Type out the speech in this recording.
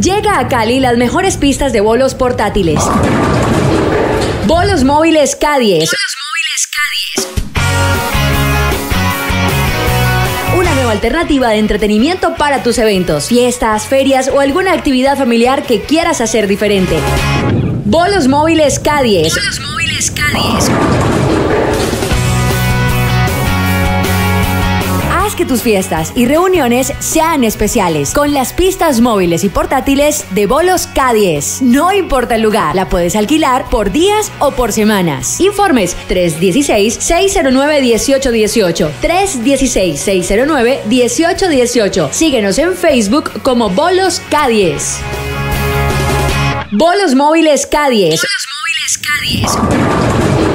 Llega a Cali las mejores pistas de bolos portátiles. Bolos móviles K10. Una nueva alternativa de entretenimiento para tus eventos, fiestas, ferias o alguna actividad familiar que quieras hacer diferente. Bolos móviles K10. Bolos móviles K10. Que tus fiestas y reuniones sean especiales con las pistas móviles y portátiles de Bolos K10. No importa el lugar, la puedes alquilar por días o por semanas. Informes 316-609-1818. 316-609-1818. Síguenos en Facebook como Bolos K10. Bolos móviles K10. Bolos móviles K10.